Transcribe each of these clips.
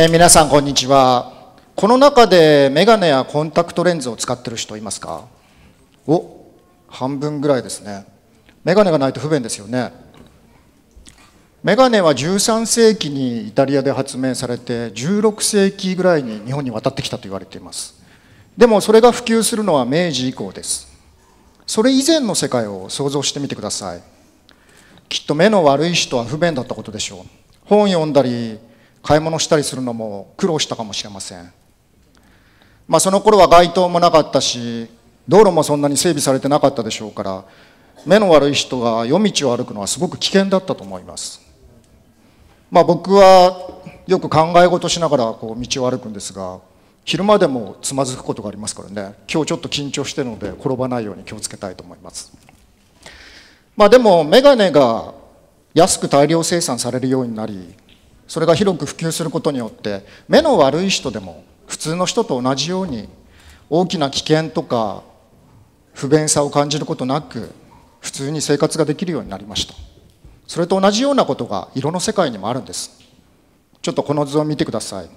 えー皆さんこんにちは。この中でメガネやコンタクトレンズを使ってる人いますか？お半分ぐらいですね。メガネがないと不便ですよね。メガネは13世紀にイタリアで発明されて16世紀ぐらいに日本に渡ってきたと言われています。でもそれが普及するのは明治以降です。それ以前の世界を想像してみてください。きっと目の悪い人は不便だったことでしょう。本読んだり買い物したりするのも苦労したかもしれません。まあその頃は街灯もなかったし道路もそんなに整備されてなかったでしょうから目の悪い人が夜道を歩くのはすごく危険だったと思います。まあ僕はよく考え事しながらこう道を歩くんですが昼間でもつまずくことがありますからね。今日ちょっと緊張してるので転ばないように気をつけたいと思います。まあでもメガネが安く大量生産されるようになりそれが広く普及することによって目の悪い人でも普通の人と同じように大きな危険とか不便さを感じることなく普通に生活ができるようになりました。それと同じようなことが色の世界にもあるんです。ちょっとこの図を見てください。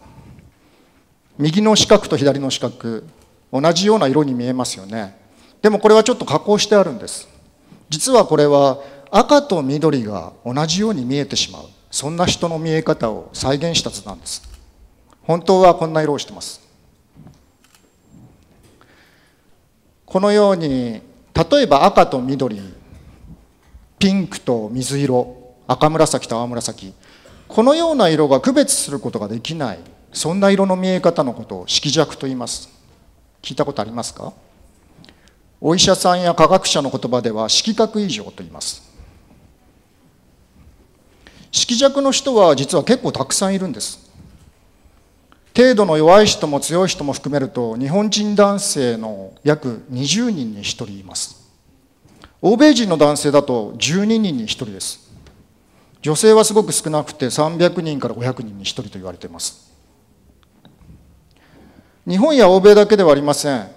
右の四角と左の四角同じような色に見えますよね。でもこれはちょっと加工してあるんです。実はこれは赤と緑が同じように見えてしまう。そんな人の見え方を再現した図なんです。本当はこんな色をしてます。このように例えば赤と緑ピンクと水色赤紫と青紫このような色が区別することができないそんな色の見え方のことを色弱と言います。聞いたことありますか？お医者さんや科学者の言葉では色覚異常と言います。色弱の人は実は結構たくさんいるんです。程度の弱い人も強い人も含めると日本人男性の約20人に1人います。欧米人の男性だと12人に1人です。女性はすごく少なくて300人から500人に1人と言われています。日本や欧米だけではありません。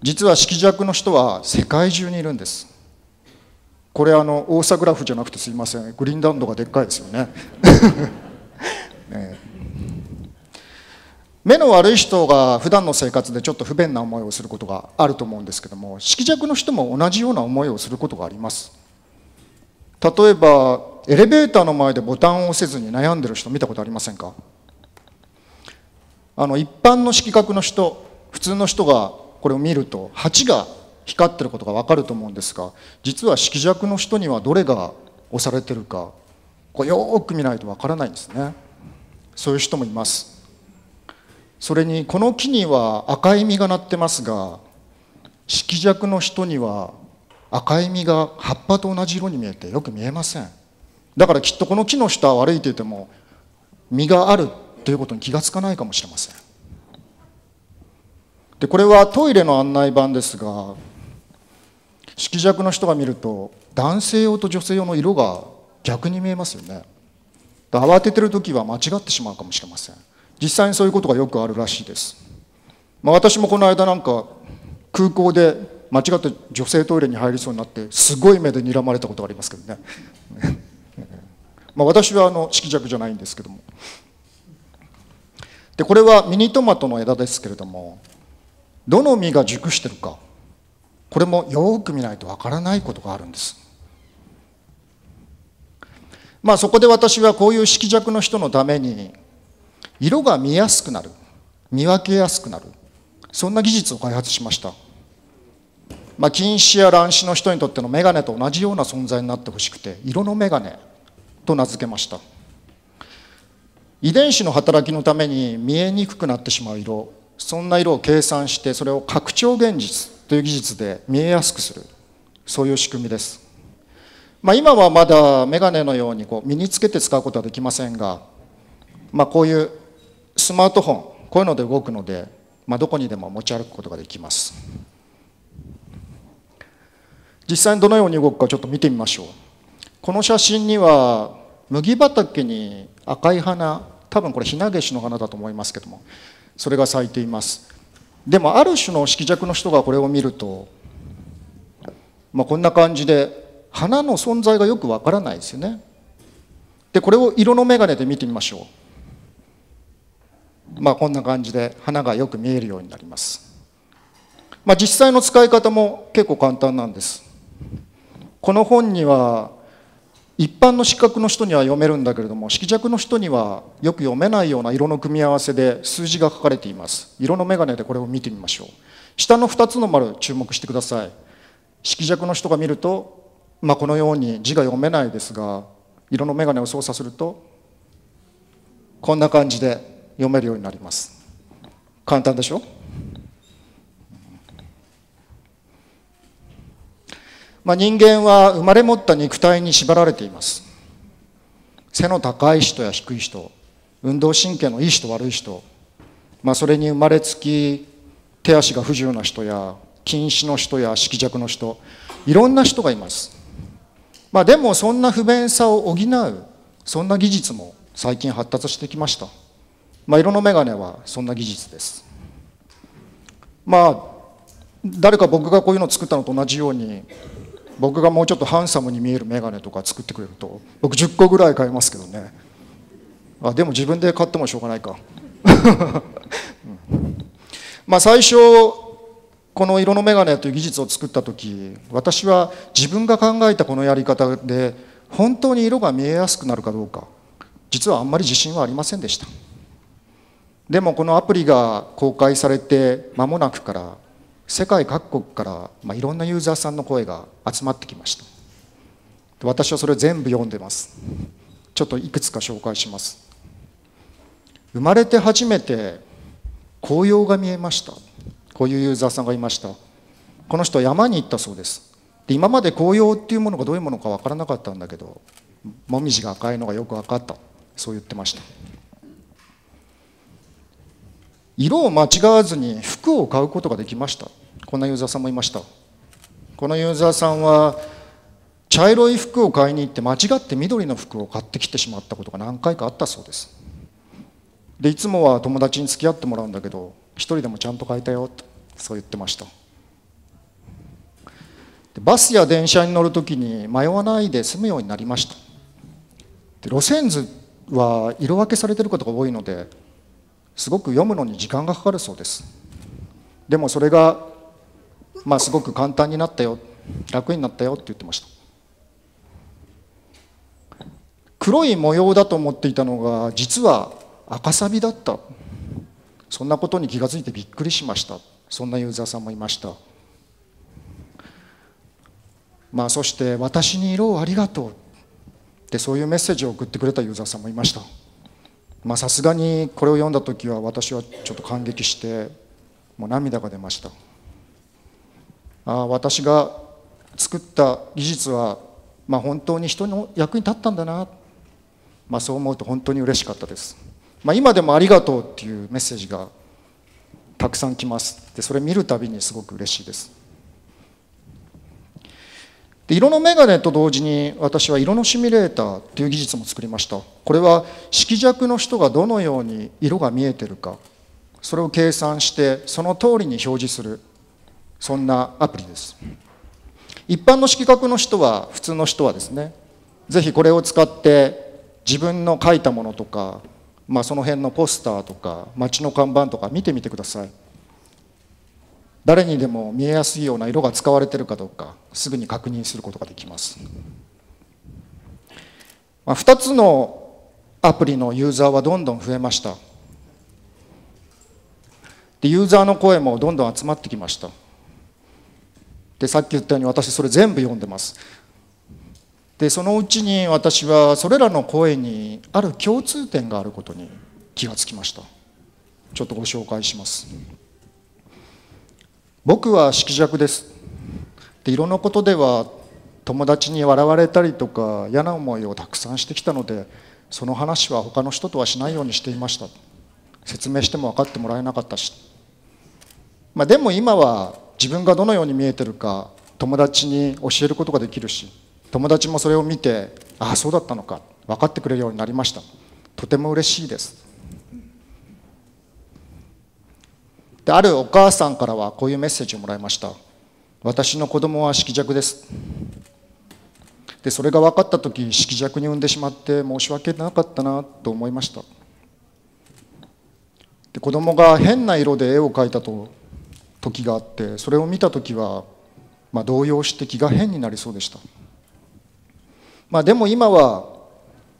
実は色弱の人は世界中にいるんです。これあのオーサグラフじゃなくてすいません。グリーンランドがでっかいですよね。ね。目の悪い人が普段の生活でちょっと不便な思いをすることがあると思うんですけども色弱の人も同じような思いをすることがあります。例えばエレベーターの前でボタンを押せずに悩んでる人見たことありませんか？あの一般の色覚の人普通の人がこれを見ると鉢が光ってることが分かると思うんですが実は色弱の人にはどれが押されてるかこれよく見ないと分からないんですね。そういう人もいます。それにこの木には赤い実がなってますが色弱の人には赤い実が葉っぱと同じ色に見えてよく見えません。だからきっとこの木の下を歩いていても実があるということに気がつかないかもしれません。でこれはトイレの案内板ですが色弱の人が見ると男性用と女性用の色が逆に見えますよね慌ててる時は間違ってしまうかもしれません。実際にそういうことがよくあるらしいです、まあ、私もこの間なんか空港で間違って女性トイレに入りそうになってすごい目で睨まれたことがありますけどね。まあ私はあの色弱じゃないんですけども。でこれはミニトマトの枝ですけれどもどの実が熟してるか。これもよく見ないとわからないことがあるんです。まあそこで私はこういう色弱の人のために色が見やすくなる見分けやすくなるそんな技術を開発しました。まあ近視や乱視の人にとってのメガネと同じような存在になってほしくて色のメガネと名付けました。遺伝子の働きのために見えにくくなってしまう色そんな色を計算してそれを拡張現実という技術で見えやすくする。そういう仕組みです、まあ、今はまだメガネのようにこう身につけて使うことはできませんが、まあ、こういうスマートフォンこういうので動くので、まあ、どこにでも持ち歩くことができます。実際にどのように動くかちょっと見てみましょう。この写真には麦畑に赤い花多分これヒナゲシの花だと思いますけどもそれが咲いています。でもある種の色弱の人がこれを見ると、まあ、こんな感じで花の存在がよくわからないですよね。でこれを色の眼鏡で見てみましょう。まあこんな感じで花がよく見えるようになります。まあ実際の使い方も結構簡単なんです。この本には一般の視覚の人には読めるんだけれども色弱の人にはよく読めないような色の組み合わせで数字が書かれています。色の眼鏡でこれを見てみましょう。下の2つの丸注目してください。色弱の人が見ると、まあ、このように字が読めないですが色の眼鏡を操作するとこんな感じで読めるようになります。簡単でしょ？まあ、人間は生まれ持った肉体に縛られています。背の高い人や低い人運動神経のいい人悪い人、まあ、それに生まれつき手足が不自由な人や近視の人や色弱の人いろんな人がいます、まあ、でもそんな不便さを補うそんな技術も最近発達してきました、まあ、色の眼鏡はそんな技術です。まあ誰か僕がこういうのを作ったのと同じように僕がもうちょっとハンサムに見える眼鏡とか作ってくれると僕10個ぐらい買いますけどね。あでも自分で買ってもしょうがないか、まあ最初この色の眼鏡という技術を作った時私は自分が考えたこのやり方で本当に色が見えやすくなるかどうか実はあんまり自信はありませんでした。でもこのアプリが公開されて間もなくから世界各国から、まあ、いろんなユーザーさんの声が集まってきました。私はそれ全部読んでます。ちょっといくつか紹介します。生まれて初めて紅葉が見えました。こういうユーザーさんがいました。この人は山に行ったそうです。で今まで紅葉っていうものがどういうものか分からなかったんだけどもみじが赤いのがよく分かった。そう言ってました。色を間違わずに服を買うことができました。こんなユーザーさんもいました。このユーザーさんは茶色い服を買いに行って間違って緑の服を買ってきてしまったことが何回かあったそうです。でいつもは友達に付き合ってもらうんだけど一人でもちゃんと買いたよとそう言ってました。バスや電車に乗るときに迷わないで済むようになりました。で路線図は色分けされてることが多いのですごく読むのに時間がかかるそうです。でもそれがまあすごく簡単になったよ。楽になったよって言ってました。黒い模様だと思っていたのが実は赤サビだった。そんなことに気が付いてびっくりしました。そんなユーザーさんもいました。まあそして「私に色をありがとう」ってそういうメッセージを送ってくれたユーザーさんもいました。さすがにこれを読んだ時は私はちょっと感激してもう涙が出ました。あ私が作った技術は、まあ、本当に人の役に立ったんだな、まあ、そう思うと本当に嬉しかったです、まあ、今でも「ありがとう」っていうメッセージがたくさん来ます。でそれ見るたびにすごく嬉しいです。で色の眼鏡と同時に私は色のシミュレーターという技術も作りました。これは色弱の人がどのように色が見えてるか。それを計算してその通りに表示するそんなアプリです。一般の色覚の人は普通の人はですねぜひこれを使って自分の書いたものとか、まあ、その辺のポスターとか街の看板とか見てみてください。誰にでも見えやすいような色が使われているかどうかすぐに確認することができます、まあ、2つのアプリのユーザーはどんどん増えました。でユーザーの声もどんどん集まってきました。でさっき言ったように私それ全部読んでます。でそのうちに私はそれらの声にある共通点があることに気がつきました。ちょっとご紹介します。僕は色弱です。でいろんなことでは友達に笑われたりとか嫌な思いをたくさんしてきたのでその話は他の人とはしないようにしていました。説明しても分かってもらえなかったし、まあ、でも今は自分がどのように見えてるか友達に教えることができるし友達もそれを見てああそうだったのか分かってくれるようになりました。とても嬉しいです。であるお母さんからはこういうメッセージをもらいました私の子供は色弱です。でそれが分かった時色弱に産んでしまって申し訳なかったなと思いました。で子供が変な色で絵を描いたと時があってそれを見た時は、まあ、動揺して気が変になりそうでした、まあ、でも今は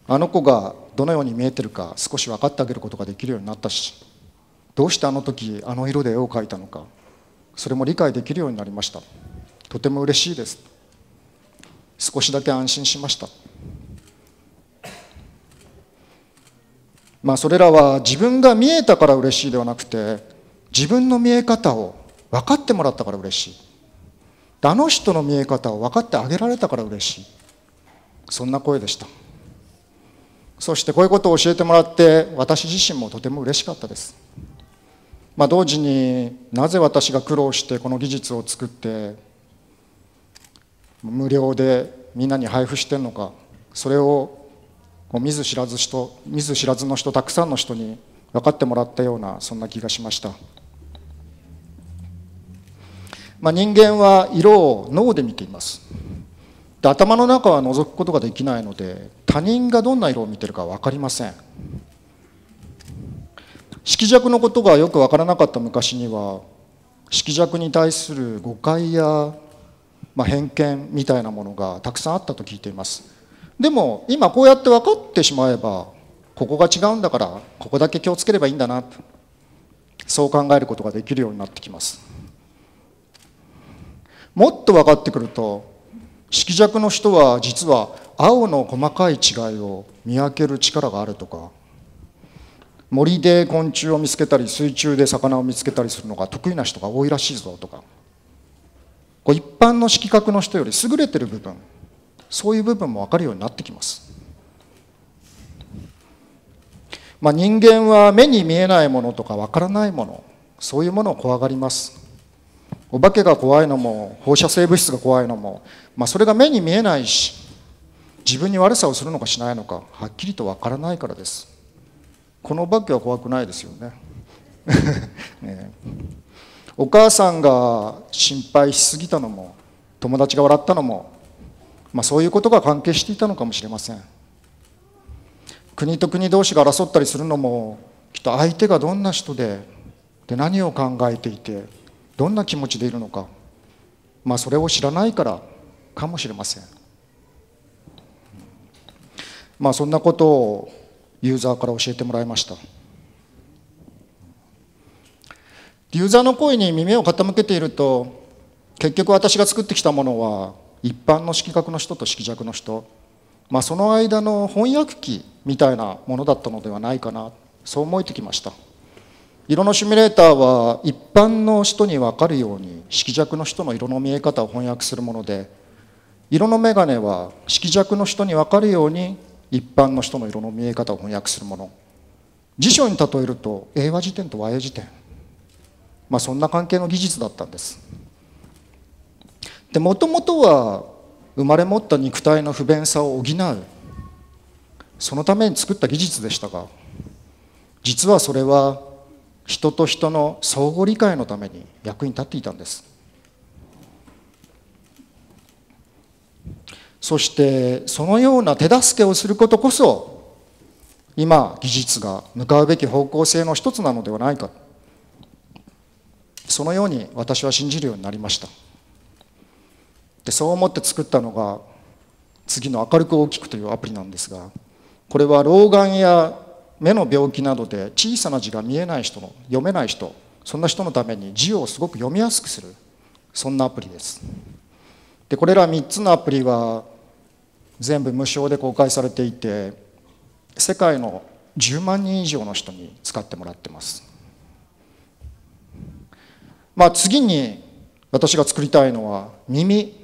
あの子がどのように見えてるか少し分かってあげることができるようになったしどうしてあの時あの色で絵を描いたのかそれも理解できるようになりました。とても嬉しいです。少しだけ安心しました。まあそれらは自分が見えたから嬉しいではなくて自分の見え方を分かってもらったから嬉しい。あの人の見え方を分かってあげられたから嬉しい。そんな声でした。そしてこういうことを教えてもらって私自身もとても嬉しかったです。まあ、同時になぜ私が苦労してこの技術を作って無料でみんなに配布してるのかそれを見ず知らず人見ず知らずの人たくさんの人に分かってもらったようなそんな気がしました、まあ、人間は色を脳で見ています。で頭の中は覗くことができないので他人がどんな色を見てるか分かりません。色弱のことがよく分からなかった昔には色弱に対する誤解や、まあ、偏見みたいなものがたくさんあったと聞いています。でも今こうやって分かってしまえばここが違うんだからここだけ気をつければいいんだなとそう考えることができるようになってきます。もっと分かってくると色弱の人は実は青の細かい違いを見分ける力があるとか森で昆虫を見つけたり水中で魚を見つけたりするのが得意な人が多いらしいぞとか。こう一般の色覚の人より優れてる部分。そういう部分も分かるようになってきます、まあ、人間は目に見えないものとか分からないもの。そういうものを怖がります。お化けが怖いのも放射性物質が怖いのも、まあ、それが目に見えないし自分に悪さをするのかしないのかはっきりと分からないからです。この化けは怖くないですよね。ねお母さんが心配しすぎたのも友達が笑ったのも、まあ、そういうことが関係していたのかもしれません。国と国同士が争ったりするのもきっと相手がどんな人でで何を考えていてどんな気持ちでいるのか、まあ、それを知らないからかもしれません。まあそんなことをユーザーから教えてもらいました。ユーザーの声に耳を傾けていると結局私が作ってきたものは一般の色覚の人と色弱の人、まあ、その間の翻訳機みたいなものだったのではないかな。そう思えてきました。色のシミュレーターは一般の人に分かるように色弱の人の色の見え方を翻訳するもので色の眼鏡は色弱の人に分かるように一般の人の色の見え方を翻訳するもの。辞書に例えると英和辞典と和英辞典。まあそんな関係の技術だったんです。でもともとは生まれ持った肉体の不便さを補う。そのために作った技術でしたが実はそれは人と人の相互理解のために役に立っていたんです。そしてそのような手助けをすることこそ今技術が向かうべき方向性の一つなのではないか。そのように私は信じるようになりました。でそう思って作ったのが次の「明るく大きく」というアプリなんですがこれは老眼や目の病気などで小さな字が見えない人の読めない人そんな人のために字をすごく読みやすくするそんなアプリです。でこれら3つのアプリは全部無償で公開されていて世界の10万人以上の人に使ってもらってます。まあ次に私が作りたいのは耳。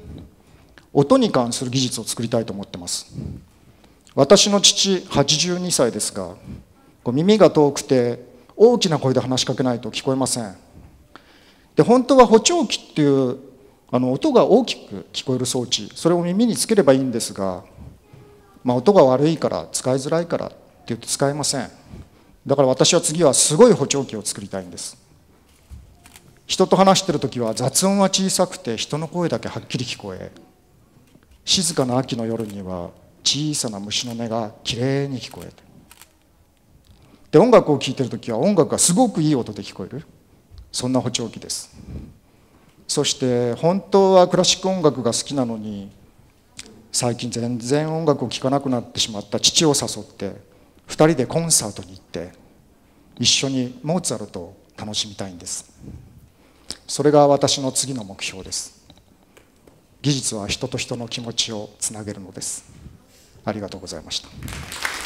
音に関する技術を作りたいと思ってます。私の父82歳ですが耳が遠くて大きな声で話しかけないと聞こえません。で本当は補聴器っていうあの音が大きく聞こえる装置それを耳につければいいんですが、まあ、音が悪いから使いづらいからって言って使えません。だから私は次はすごい補聴器を作りたいんです。人と話してる時は雑音は小さくて人の声だけはっきり聞こえ静かな秋の夜には小さな虫の音がきれいに聞こえて。で音楽を聴いてる時は音楽がすごくいい音で聞こえる。そんな補聴器です。そして本当はクラシック音楽が好きなのに最近全然音楽を聴かなくなってしまった父を誘って2人でコンサートに行って一緒にモーツァルトを楽しみたいんです。それが私の次の目標です。技術は人と人の気持ちをつなげるのです。ありがとうございました。